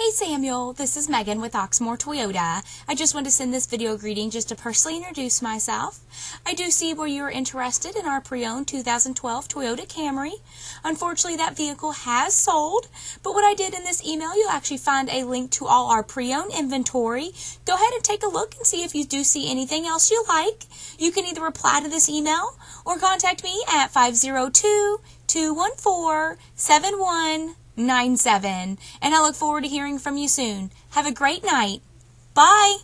Hey Samuel, this is Megan with Oxmoor Toyota. I just want to send this video greeting just to personally introduce myself. I do see where you're interested in our pre-owned 2012 Toyota Camry. Unfortunately, that vehicle has sold, but what I did in this email, you'll actually find a link to all our pre-owned inventory. Go ahead and take a look and see if you do see anything else you like. You can either reply to this email or contact me at 502 214 7197. And I look forward to hearing from you soon. Have a great night. Bye.